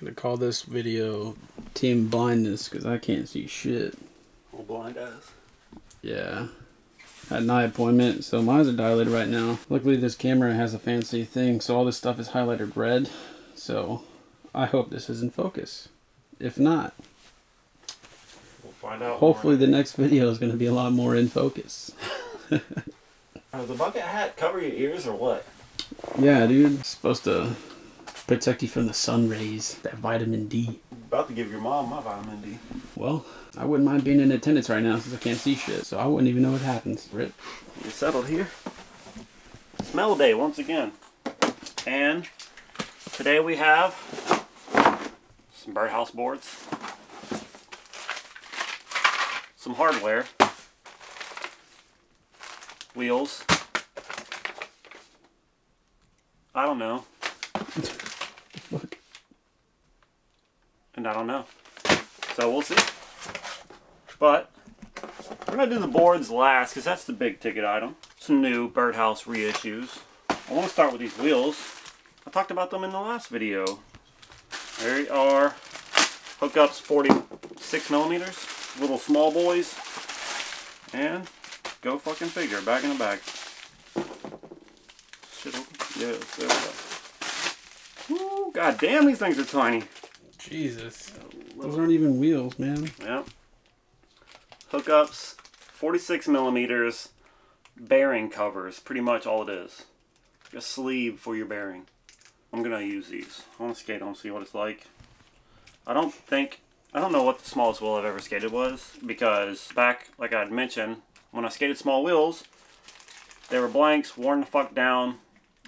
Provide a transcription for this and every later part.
gonna call this video Team Blindness because I can't see shit. All blind ass. Yeah. Had an eye appointment, so my eyes are dilated right now. Luckily, this camera has a fancy thing, so all this stuff is highlighted red. So I hope this is in focus. If not, We'll find out. hopefully the next video is going to be a lot more in focus. Does the bucket hat cover your ears or what? Yeah, dude. It's supposed to protect you from the sun rays, that vitamin D. About to give your mom my vitamin D. Well, I wouldn't mind being in attendance right now since I can't see shit, so I wouldn't even know what happens. Rip. You settled here? Smell day once again. And today we have some birdhouse boards, some hardware, wheels. I don't know. And I don't know. So we'll see. But we're gonna do the boards last because that's the big ticket item. Some new birdhouse reissues. I want to start with these wheels. I talked about them in the last video. There are hookups 46 millimeters, little small boys, and go fucking figure, back in the bag. Shit open? Yeah, there we go. Ooh, god damn, these things are tiny. Jesus. Those aren't even wheels, man. Yep. Hookups, 46 millimeters, bearing covers, pretty much all it is. A sleeve for your bearing. I'm gonna use these. I wanna skate on, see what it's like. I don't think, I don't know what the smallest wheel I've ever skated was, because back, like I'd mentioned, when I skated small wheels, they were blanks, worn the fuck down.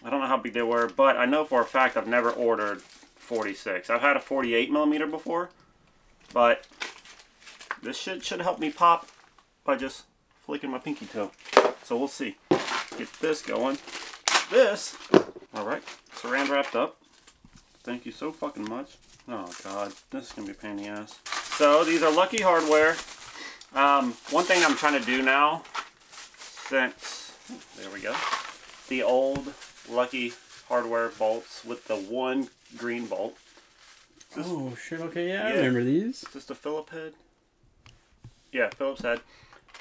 I don't know how big they were, but I know for a fact I've never ordered 46. I've had a 48 millimeter before, but this shit should help me pop by just flicking my pinky toe. So we'll see. Get this going. This, all right, saran wrapped up. Thank you so fucking much. Oh god, this is gonna be a pain in the ass. So these are Lucky Hardware. Um, one thing I'm trying to do now, since there we go, the old Lucky Hardware bolts with the one green bolt. This- Oh, shit. Okay, yeah, I remember these. Is this the Phillip head? Yeah, Phillips head.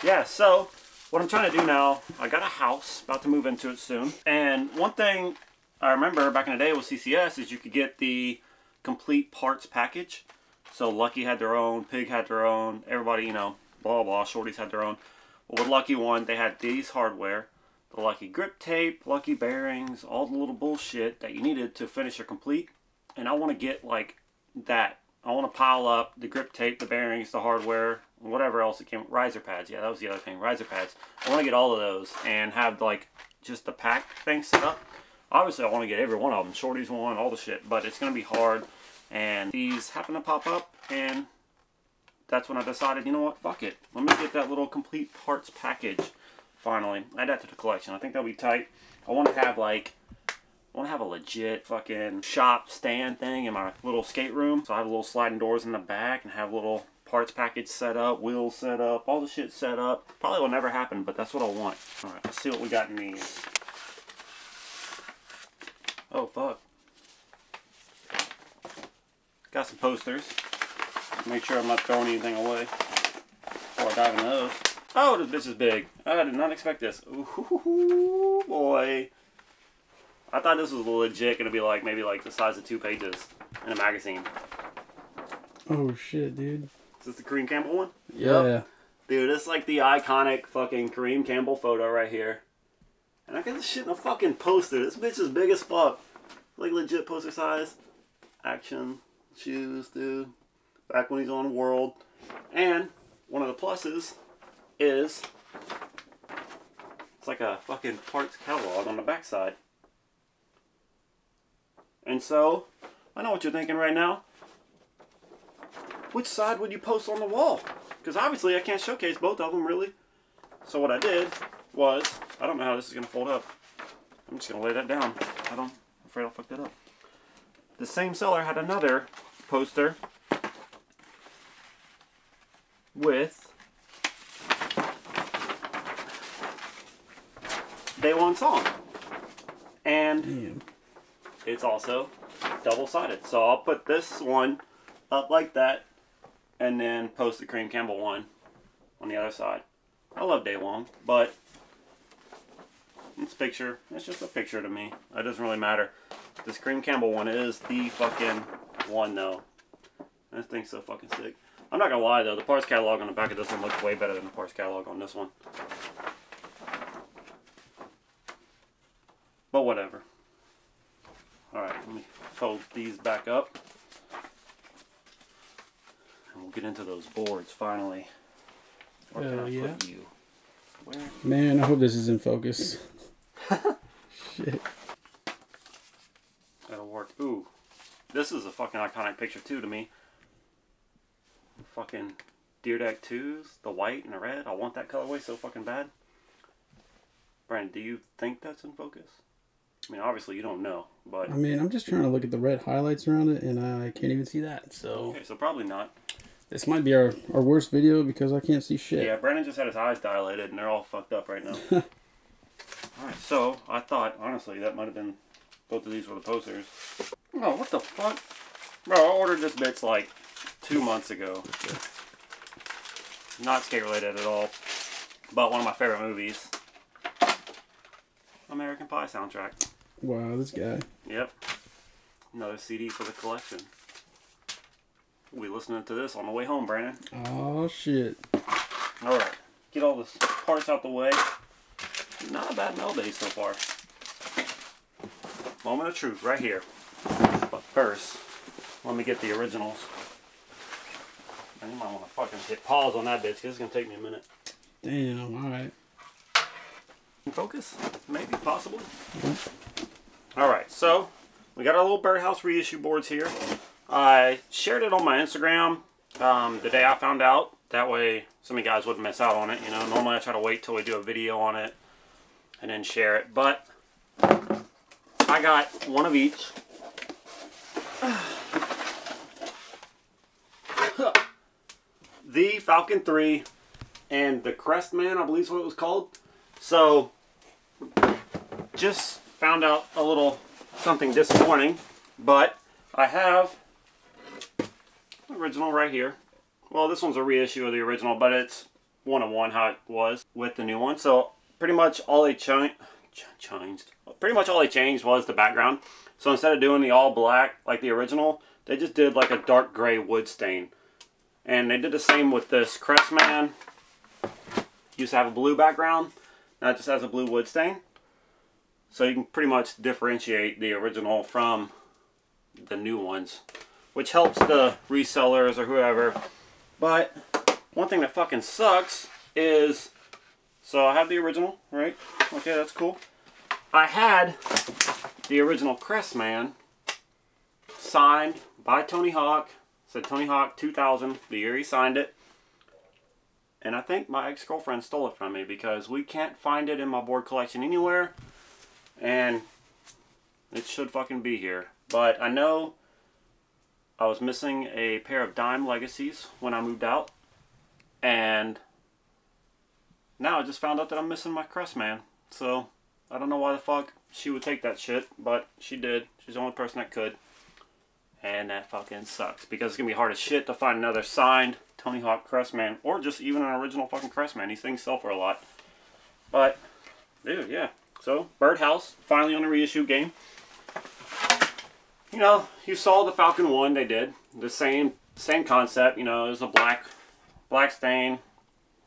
Yeah, so what I'm trying to do now, I got a house, about to move into it soon. And one thing I remember back in the day with CCS is you could get the complete parts package. So Lucky had their own, Pig had their own, everybody, you know, blah blah, Shorties had their own. Well, with Lucky One, they had these hardware, the Lucky grip tape, Lucky bearings, all the little bullshit that you needed to finish your complete. And I want to get like that. I want to pile up the grip tape, the bearings, the hardware, whatever else it came. Riser pads, yeah, that was the other thing. Riser pads. I want to get all of those and have like just the pack thing set up. Obviously, I want to get every one of them. Shorty's one, all the shit, but it's gonna be hard. And these happen to pop up, and that's when I decided, you know what, fuck it. Let me get that little complete parts package. Finally, add that to the collection. I think that'll be tight. I want to have like I want to have a legit fucking shop stand thing in my little skate room. So I have little sliding doors in the back and have little parts package set up, wheels set up, all the shit set up. Probably will never happen, but that's what I want. All right, let's see what we got in these. Oh fuck. Got some posters. Make sure I'm not throwing anything away before I dive into those. Oh, this bitch is big. I did not expect this. Ooh, boy. I thought this was legit gonna be like maybe like the size of two pages in a magazine. Oh, shit, dude. Is this the Kareem Campbell one? Yeah. Dude, it's like the iconic fucking Kareem Campbell photo right here. And I got this shit in a fucking poster. This bitch is big as fuck. Like legit poster size. Axion. Shoes, dude. Back when he's on World. And one of the pluses is it's like a fucking parts catalog on the backside. And so, I know what you're thinking right now. Which side would you post on the wall? Because obviously I can't showcase both of them really. So what I did was, I don't know how this is going to fold up. I'm just going to lay that down. I don't, I'm afraid I'll fuck that up. The same seller had another poster with Daewon Song. And Damn. it's also double-sided. So I'll put this one up like that and then post the Kareem Campbell one on the other side. I love Daewon, but it's picture. It's just a picture to me. It doesn't really matter. This Kareem Campbell one is the fucking one though. This thing's so fucking sick. I'm not gonna lie though, the parts catalog on the back of this one looks way better than the parts catalog on this one. But whatever. Alright, let me fold these back up. And we'll get into those boards finally. Where can Hell I yeah. put you? Where? Man, I hope this is in focus. Shit. That'll work. Ooh. This is a fucking iconic picture too to me. Fucking Deer Deck 2s, the white and the red. I want that colorway so fucking bad. Brandon, do you think that's in focus? I mean, obviously you don't know, but I mean, I'm just trying to look at the red highlights around it, and I can't even see that. So okay, so probably not. this might be our, our worst video because I can't see shit. Yeah, Brandon just had his eyes dilated and they're all fucked up right now. Alright, so I thought, honestly, that might have been both of these were the posters. Oh, what the fuck? Bro, I ordered this bitch like two months ago. Not skate related at all, but one of my favorite movies. American Pie soundtrack. Wow, this guy. Yep. Another CD for the collection. We'll listening to this on the way home, Brandon. Oh shit. Alright, get all the parts out the way. Not a bad melody so far. Moment of truth right here. But first, let me get the originals. You might want to fucking hit pause on that bitch because it's going to take me a minute. Damn. All right. Focus? Maybe, possibly. Alright, so we got our little birdhouse reissue boards here. I shared it on my Instagram um, the day I found out. That way some of you guys wouldn't miss out on it. You know, normally I try to wait till we do a video on it and then share it. But I got one of each. The Falcon 3 and the Crestman, I believe is what it was called. So, just found out a little something disappointing, but I have original right here. Well, this one's a reissue of the original, but it's one of one how it was with the new one. So pretty much all they cha- changed, pretty much all they changed was the background. So instead of doing the all black like the original, they just did like a dark gray wood stain. And they did the same with this Crestman. Used to have a blue background. Now it just has a blue wood stain. So you can pretty much differentiate the original from the new ones. Which helps the resellers or whoever. But one thing that fucking sucks is... So I have the original, right? Okay, that's cool. I had the original Crestman signed by Tony Hawk. Said Tony Hawk 2000, the year he signed it. And I think my ex-girlfriend stole it from me because we can't find it in my board collection anywhere. And it should fucking be here. But I know I was missing a pair of Dime Legacies when I moved out. And now I just found out that I'm missing my Crestman. So I don't know why the fuck she would take that shit, but she did. She's the only person that could. And that fucking sucks because it's gonna be hard as shit to find another signed Tony Hawk Crestman or just even an original fucking Crestman. These things sell for a lot. But, dude, yeah. So, Birdhouse, finally on a reissue game. You know, you saw the Falcon 1 they did. The same same concept, you know, it was a black black stain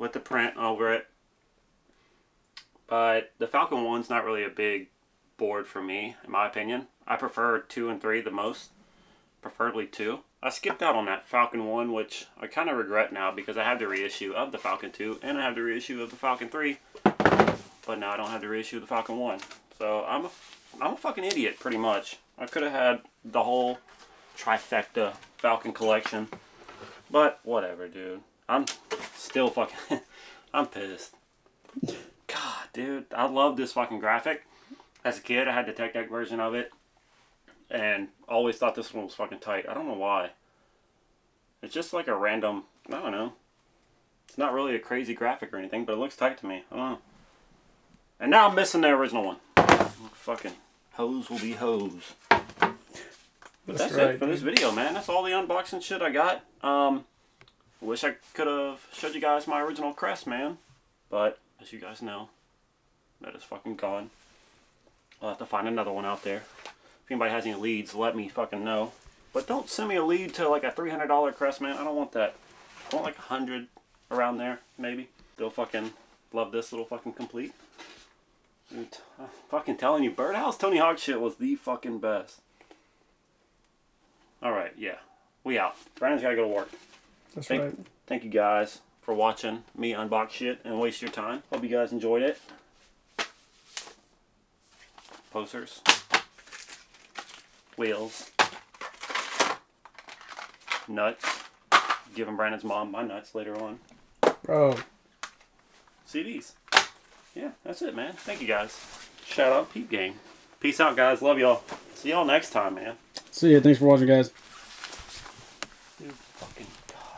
with the print over it. But the Falcon 1's not really a big board for me, in my opinion. I prefer 2 and 3 the most preferably two. I skipped out on that Falcon 1, which I kind of regret now because I have the reissue of the Falcon 2 and I have the reissue of the Falcon 3. But now I don't have the reissue the Falcon 1. So I'm a, I'm a fucking idiot, pretty much. I could have had the whole trifecta Falcon collection. But whatever, dude. I'm still fucking... I'm pissed. God, dude. I love this fucking graphic. As a kid, I had the Tech Deck version of it and always thought this one was fucking tight. I don't know why. It's just like a random, I don't know. It's not really a crazy graphic or anything, but it looks tight to me. I don't know. And now I'm missing the original one. Fucking hose will be hose. But That's that's, right, it for this video, man. That's all the unboxing shit I got. Um, wish I could have showed you guys my original crest, man. But as you guys know, that is fucking gone. I'll have to find another one out there. If anybody has any leads, let me fucking know. But don't send me a lead to like a $300 crest, man. I don't want that. I want like a hundred around there, maybe. They'll fucking love this little fucking complete. Dude, I'm fucking telling you, Birdhouse Tony Hawk shit was the fucking best. Alright, yeah. We out. Brandon's gotta go to work. That's Thank- right. Thank you guys for watching me unbox shit and waste your time. Hope you guys enjoyed it. Posters. Wheels. Nuts. Giving Brandon's mom my nuts later on. Bro, CDs. Yeah, that's it, man. Thank you guys. Shout out Peep Game. Peace out, guys. Love y'all. See y'all next time, man. see ya. Thanks for watching, guys.